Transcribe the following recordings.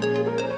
Música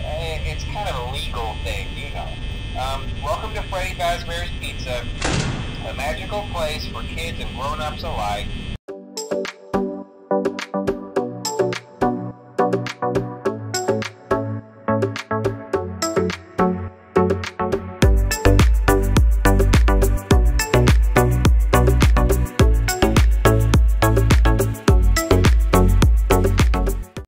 Uh, It's kind of a legal thing, you know. Um, welcome to Freddy Fazbear's Pizza, a magical place for kids and grown-ups alike